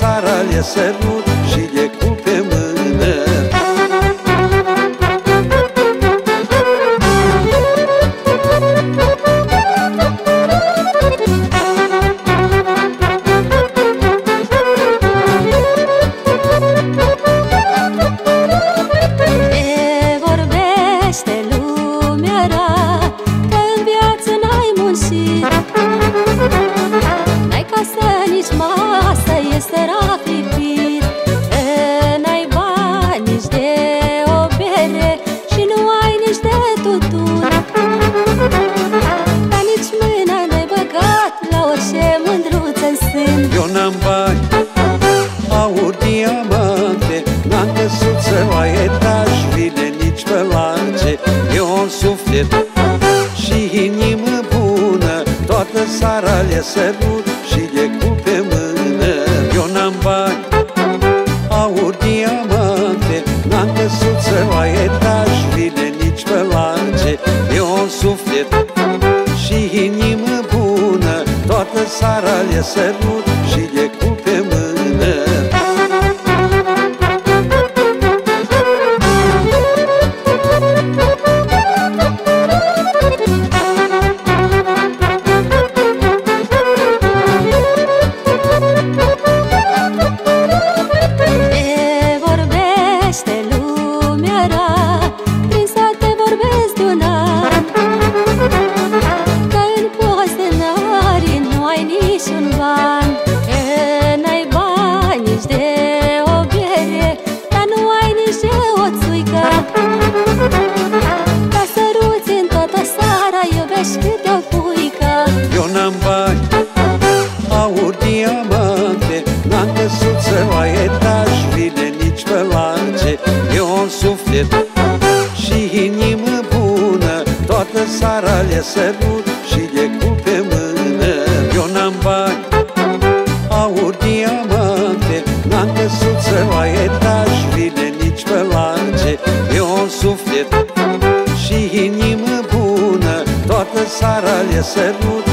sara le sărut și le cu pe mână n-am bani, aur diamante N-am căsuță la etaj Vine nici pe lace E un suflet și inimă bună Toată sara le sărut și le cu pe mână. Eu n-am bani, aur diamante N-am căsuță la etaj Vine nici pe lace E un suflet și inimă bună Toată sara le sărut diamante N-am căsuță la etaj Vine nici pe lace E un suflet și inimă bună Toată sara le sărut și le cu pe mână. Eu n-am bani, aur diamante N-am căsuță la etaj Vine nici pe lace E un suflet și inimă bună Toată sara le sărut